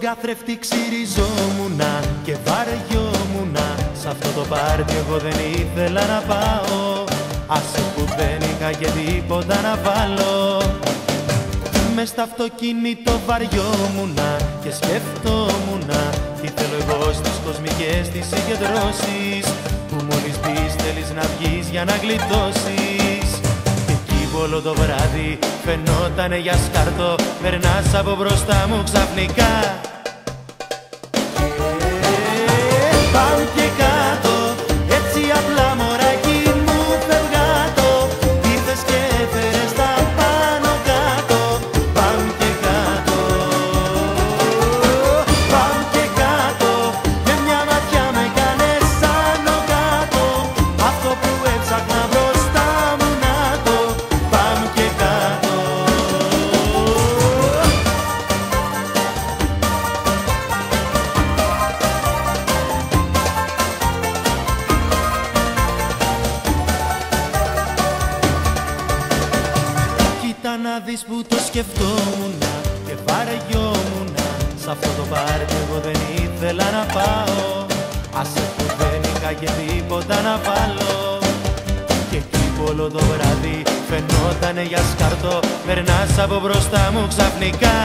καθρέφτη ξυριζόμουνα και βαριόμουνα. Σ' αυτό το πάρτι εγώ δεν ήθελα να πάω. Άσε που δεν είχα και τίποτα να βάλω. Μες στα αυτοκίνητο βαριόμουνα και σκεφτόμουνα. Τι θέλω εγώ στις κοσμικές τις συγκεντρώσεις Που μόλις πεις θέλεις να βγεις για να γλιτώσεις. Και εκεί όλο το βράδυ φαινότανε για σκάρτο. Περνάς από μπροστά μου ξαφνικά να δεις που το σκεφτόμουν και βαριόμουν Σ' αυτό το πάρτι εγώ δεν ήθελα να πάω. Άσε που δεν είχα και τίποτα να βάλω. Και εκεί όλο το βράδυ φαινότανε για σκαρτό. Περνάς από μπροστά μου ξαφνικά